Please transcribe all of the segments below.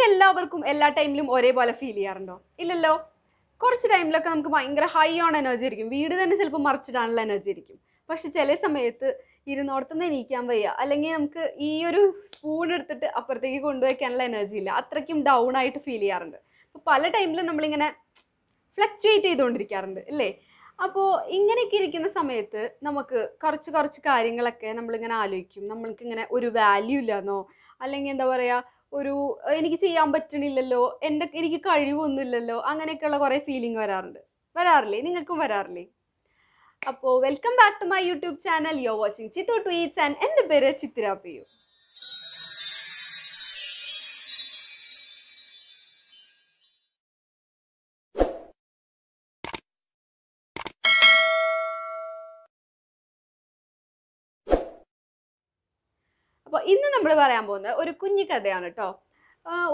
നമുക്ക് എല്ലാവർക്കും എല്ലാ ടൈമിലും ഒരേപോലെ ഫീൽ ചെയ്യാറുണ്ടോ? ഇല്ലല്ലോ? കുറച്ച് ടൈമിലൊക്കെ നമുക്ക് ഭയങ്കര ഹൈ ഓൺ എനർജി ആയിരിക്കും. വീട് തന്നെ ചിലപ്പോൾ മറിച്ചിടാനുള്ള എനർജി ആയിരിക്കും. പക്ഷെ ചില സമയത്ത് ഇരുന്നോടത്തുനിന്ന് എണീക്കാൻ വയ്യ. അല്ലെങ്കിൽ നമുക്ക് ഈ ഒരു സ്പൂൺ എടുത്തിട്ട് അപ്പുറത്തേക്ക് കൊണ്ടുവയ്ക്കാനുള്ള എനർജി ഇല്ല. അത്രയ്ക്കും ഡൗൺ ആയിട്ട് ഫീൽ ചെയ്യാറുണ്ട്. അപ്പോൾ പല ടൈമിലും നമ്മളിങ്ങനെ ഫ്ലക്ച്വേറ്റ് ചെയ്തുകൊണ്ടിരിക്കാറുണ്ട് അല്ലേ അപ്പോൾ ഇങ്ങനെയൊക്കെ ഇരിക്കുന്ന സമയത്ത് നമുക്ക് കുറച്ച് കുറച്ച് കാര്യങ്ങളൊക്കെ നമ്മളിങ്ങനെ ആലോചിക്കും. നമ്മൾക്ക് ഇങ്ങനെ ഒരു വാല്യൂ ഇല്ലെന്നോ അല്ലെങ്കിൽ എന്താ പറയുക ഒരു എനിക്ക് ചെയ്യാൻ പറ്റണില്ലല്ലോ എന്റെ എനിക്ക് കഴിവൊന്നുമില്ലല്ലോ അങ്ങനെയൊക്കെയുള്ള കുറേ ഫീലിംഗ് വരാറുണ്ട്. വരാറില്ലേ? നിങ്ങൾക്കും വരാറില്ലേ? അപ്പോൾ welcome back to my YouTube channel you're watching Chithu tweets and എന്റെ പേര് ചിത്തിര അപ്പോൾ ഇന്ന് നമ്മൾ പറയാൻ പോകുന്നത് ഒരു കുഞ്ഞു കഥയാണ് കേട്ടോ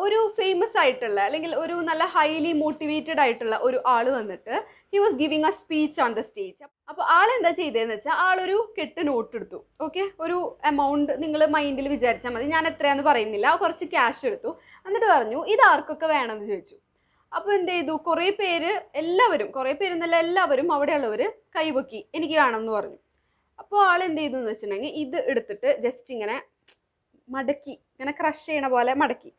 ഒരു ഫേമസ് ആയിട്ടുള്ള അല്ലെങ്കിൽ ഒരു നല്ല ഹൈലി മോട്ടിവേറ്റഡ് ആയിട്ടുള്ള ഒരു ആൾ വന്നിട്ട് he was giving a speech on the stage അപ്പോൾ ആൾ എന്താ ചെയ്തതെന്ന് വെച്ചാൽ ആളൊരു കെട്ട് നോട്ട് എടുത്തു. ഓക്കെ ഒരു എമൗണ്ട് നിങ്ങൾ മൈൻഡിൽ വിചാരിച്ചാൽ മതി. ഞാൻ എത്രയാന്ന് പറയുന്നില്ല. കുറച്ച് ക്യാഷ് എടുത്തു. എന്നിട്ട് പറഞ്ഞു ഇത് ആർക്കൊക്കെ വേണമെന്ന്? ചോദിച്ചു. അപ്പോൾ എന്ത് ചെയ്തു? കുറേ പേര് എല്ലാവരും കുറേ നല്ല എല്ലാവരും അവിടെയുള്ളവർ കൈവക്കി എനിക്ക് വേണമെന്ന് പറഞ്ഞു. അപ്പോൾ ആൾ എന്ത് ചെയ്തു എന്ന് വെച്ചിട്ടുണ്ടെങ്കിൽ ഇത് എടുത്തിട്ട് ജസ്റ്റ് ഇങ്ങനെ മടക്കി ഇങ്ങനെ ക്രഷ് ചെയ്യണ പോലെ മടക്കി.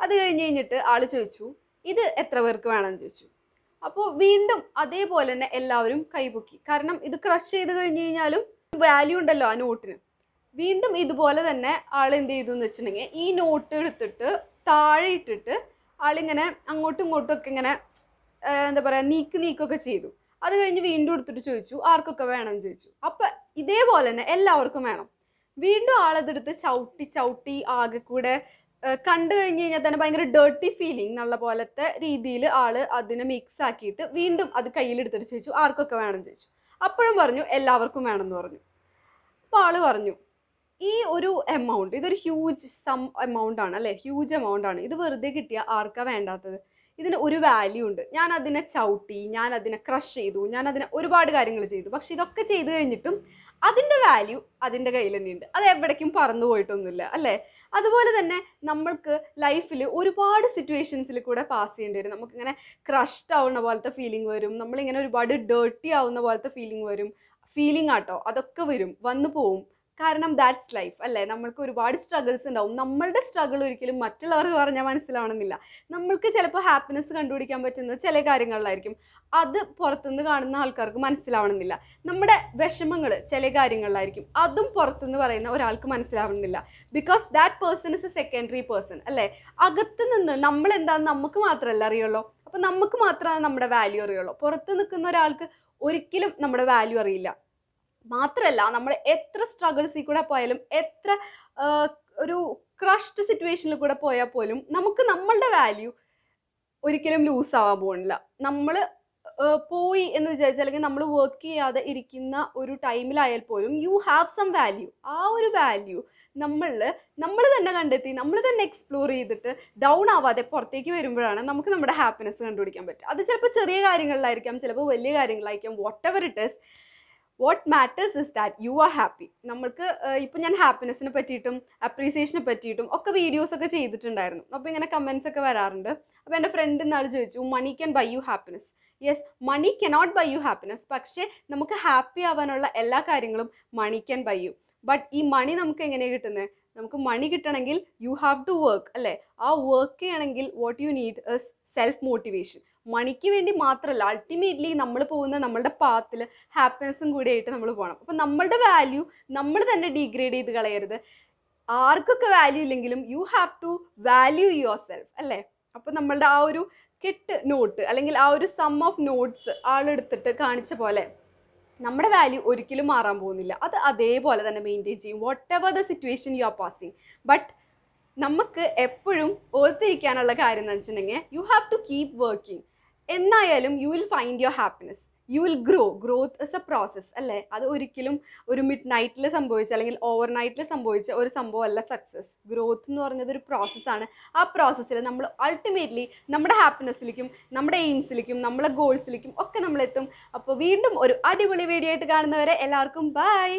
അത് കഴിഞ്ഞ് കഴിഞ്ഞിട്ട് ആൾ ചോദിച്ചു ഇത് എത്ര പേർക്ക് വേണമെന്ന്? ചോദിച്ചു. അപ്പോൾ വീണ്ടും അതേപോലെ തന്നെ എല്ലാവരും കൈപൊക്കി. കാരണം ഇത് ക്രഷ് ചെയ്ത് കഴിഞ്ഞ് കഴിഞ്ഞാലും വാല്യൂ ഉണ്ടല്ലോ ആ നോട്ടിന്. വീണ്ടും ഇതുപോലെ തന്നെ ആൾ എന്ത് ചെയ്തു എന്ന് വെച്ചിട്ടുണ്ടെങ്കിൽ ഈ നോട്ട് എടുത്തിട്ട് താഴെ ഇട്ടിട്ട് ആളിങ്ങനെ അങ്ങോട്ടും ഇങ്ങോട്ടും ഒക്കെ ഇങ്ങനെ എന്താ പറയുക നീക്ക് നീക്കൊക്കെ ചെയ്തു. അത് കഴിഞ്ഞ് വീണ്ടും എടുത്തിട്ട് ചോദിച്ചു ആർക്കൊക്കെ വേണമെന്ന്? ചോദിച്ചു. അപ്പം ഇതേപോലെ തന്നെ എല്ലാവർക്കും വേണം. വീണ്ടും ആളതെടുത്ത് ചവിട്ടി ചവിട്ടി ആകെ കൂടെ കണ്ടു കഴിഞ്ഞ് കഴിഞ്ഞാൽ തന്നെ ഭയങ്കര ഡേർട്ടി ഫീലിംഗ് എന്നുള്ള പോലത്തെ രീതിയിൽ ആൾ അതിനെ മിക്സ് ആക്കിയിട്ട് വീണ്ടും അത് കയ്യിലെടുത്തിട്ട് ചോദിച്ചു ആർക്കൊക്കെ വേണമെന്ന് ചോദിച്ചു. അപ്പോഴും പറഞ്ഞു എല്ലാവർക്കും വേണമെന്ന് പറഞ്ഞു. അപ്പോൾ ആൾ പറഞ്ഞു ഈ ഒരു എമൗണ്ട് ഇതൊരു ഹ്യൂജ് സം എമൗണ്ട് ആണ് അല്ലേ? ഹ്യൂജ് എമൗണ്ട് ആണ്. ഇത് വെറുതെ കിട്ടിയ ആർക്കാ വേണ്ടാത്തത്? ഇതിന് ഒരു വാല്യൂ ഉണ്ട്. ഞാൻ അതിനെ ചവിട്ടി ഞാൻ അതിനെ ക്രഷ് ചെയ്തു ഞാൻ അതിനെ ഒരുപാട് കാര്യങ്ങൾ ചെയ്തു. പക്ഷെ ഇതൊക്കെ ചെയ്തു കഴിഞ്ഞിട്ടും അതിന്റെ വാല്യൂ അതിന്റെ കയ്യിൽ തന്നെയുണ്ട് അത് എവിടേക്കും പറന്നു പോയിട്ടൊന്നുമില്ല അല്ലേ? അതുപോലെ തന്നെ നമ്മൾക്ക് ലൈഫിൽ ഒരുപാട് സിറ്റുവേഷൻസിൽ കൂടെ പാസ് ചെയ്യേണ്ടി വരും. നമുക്കിങ്ങനെ ക്രഷ്ഡ് ആവുന്ന പോലത്തെ ഫീലിംഗ് വരും. നമ്മളിങ്ങനെ ഒരുപാട് ഡേർട്ടി ആവുന്ന പോലത്തെ ഫീലിംഗ് വരും. ഫീലിംഗ് ആട്ടോ അതൊക്കെ വരും. വന്നു പോവും. കാരണം ദാറ്റ്സ് ലൈഫ് അല്ലേ? നമ്മൾക്ക് ഒരുപാട് സ്ട്രഗിൾസ് ഉണ്ടാവും. നമ്മളുടെ സ്ട്രഗിൾ ഒരിക്കലും മറ്റുള്ളവർക്ക് പറഞ്ഞാൽ മനസ്സിലാവണമെന്നില്ല. നമ്മൾക്ക് ചിലപ്പോൾ ഹാപ്പിനെസ് കണ്ടുപിടിക്കാൻ പറ്റുന്ന ചില കാര്യങ്ങളിലായിരിക്കും. അത് പുറത്തുനിന്ന് കാണുന്ന ആൾക്കാർക്ക് മനസ്സിലാവണമെന്നില്ല. നമ്മുടെ വിഷമങ്ങൾ ചില കാര്യങ്ങളിലായിരിക്കും. അതും പുറത്തുനിന്ന് പറയുന്ന ഒരാൾക്ക് മനസ്സിലാവണമെന്നില്ല. Because that person is a secondary person അല്ലേ? അകത്ത് നിന്ന് നമ്മൾ എന്താണെന്ന് നമുക്ക് മാത്രമല്ല അറിയുള്ളൂ? അപ്പോൾ നമുക്ക് മാത്രമാണ് നമ്മുടെ വാല്യൂ അറിയുള്ളൂ. പുറത്ത് നിൽക്കുന്ന ഒരാൾക്ക് ഒരിക്കലും നമ്മുടെ വാല്യൂ അറിയില്ല. മാത്രമല്ല നമ്മൾ എത്ര സ്ട്രഗിൾസിൽ കൂടെ പോയാലും എത്ര ഒരു ക്രഷ്ഡ് സിറ്റുവേഷനിൽ കൂടെ പോയാൽ പോലും നമുക്ക് നമ്മളുടെ വാല്യൂ ഒരിക്കലും ലൂസ് ആവാൻ പോകുന്നില്ല. നമ്മൾ പോയി എന്ന് വിചാരിച്ചാൽ അല്ലെങ്കിൽ നമ്മൾ വർക്ക് ചെയ്യാതെ ഇരിക്കുന്ന ഒരു ടൈമിലായാൽ പോലും യു ഹാവ് സം വാല്യൂ ആ ഒരു വാല്യൂ നമ്മളിൽ നമ്മൾ തന്നെ കണ്ടെത്തി നമ്മൾ തന്നെ എക്സ്പ്ലോർ ചെയ്തിട്ട് ഡൗൺ ആവാതെ പുറത്തേക്ക് വരുമ്പോഴാണ് നമുക്ക് നമ്മുടെ ഹാപ്പിനെസ് കണ്ടുപിടിക്കാൻ പറ്റുക. അത് ചിലപ്പോൾ ചെറിയ കാര്യങ്ങളിലായിരിക്കാം ചിലപ്പോൾ വലിയ കാര്യങ്ങളായിരിക്കാം whatever it is what matters is that you are happy നമ്മൾക്ക് ഇപ്പം ഞാൻ ഹാപ്പിനെസ്സിനെ പറ്റിയിട്ടും അപ്രീസിയേഷനെ പറ്റിയിട്ടും ഒക്കെ വീഡിയോസൊക്കെ ചെയ്തിട്ടുണ്ടായിരുന്നു. അപ്പോൾ ഇങ്ങനെ കമൻസ് ഒക്കെ വരാറുണ്ട്. അപ്പോൾ എന്റെ ഫ്രണ്ട് ഇന്നാൾ ചോദിച്ചു money can buy you happiness yes money cannot buy you happiness പക്ഷേ നമുക്ക് ഹാപ്പി ആവാനുള്ള എല്ലാ കാര്യങ്ങളും money can buy you but ഈ മണി നമുക്ക് എങ്ങനെയാണ് കിട്ടുന്നത് നമുക്ക് മണി കിട്ടണമെങ്കിൽ യു ഹാവ് ടു വർക്ക് അല്ലേ? ആ വർക്ക് ചെയ്യണമെങ്കിൽ what you need is self motivation മണിക്ക് വേണ്ടി മാത്രമല്ല അൾട്ടിമേറ്റ്ലി നമ്മൾ പോകുന്ന നമ്മളുടെ പാത്തിൽ ഹാപ്പിനെസ്സും കൂടി ആയിട്ട് നമ്മൾ പോകണം അപ്പം നമ്മളുടെ വാല്യൂ നമ്മൾ തന്നെ ഡീഗ്രേഡ് ചെയ്ത് കളയരുത്. ആർക്കൊക്കെ വാല്യൂ ഇല്ലെങ്കിലും you have to value yourself അല്ലേ? അപ്പം നമ്മളുടെ ആ ഒരു കെട്ട് നോട്ട് അല്ലെങ്കിൽ ആ ഒരു സം ഓഫ് നോട്ട്സ് ആളെടുത്തിട്ട് കാണിച്ച പോലെ നമ്മുടെ വാല്യൂ ഒരിക്കലും മാറാൻ പോകുന്നില്ല. അത് അതേപോലെ തന്നെ മെയിന്റെയിൻ ചെയ്യും whatever the situation you are passing but നമുക്ക് എപ്പോഴും ഓർത്തിരിക്കാനുള്ള കാര്യം എന്ന് വെച്ചിട്ടുണ്ടെങ്കിൽ you have to keep working എന്നായാലും you will find your happiness you will grow growth is a process അല്ലേ? അത് ഒരിക്കലും ഒരു മിഡ് നൈറ്റിൽ സംഭവിച്ച അല്ലെങ്കിൽ ഓവർ നൈറ്റിൽ സംഭവിച്ച ഒരു സംഭവമല്ല സക്സസ് ഗ്രോത്ത് എന്ന് പറഞ്ഞത് ഒരു പ്രോസസ്സാണ് ആ പ്രോസസ്സിൽ നമ്മൾ അൾട്ടിമേറ്റ്ലി നമ്മുടെ ഹാപ്പിനെസ്സിലേക്കും നമ്മുടെ എയിംസിലേക്കും നമ്മളെ ഗോൾസിലേക്കും ഒക്കെ നമ്മളെത്തും അപ്പോൾ വീണ്ടും ഒരു അടിപൊളി വീഡിയോ ആയിട്ട് കാണുന്നവരെ എല്ലാവർക്കും ബൈ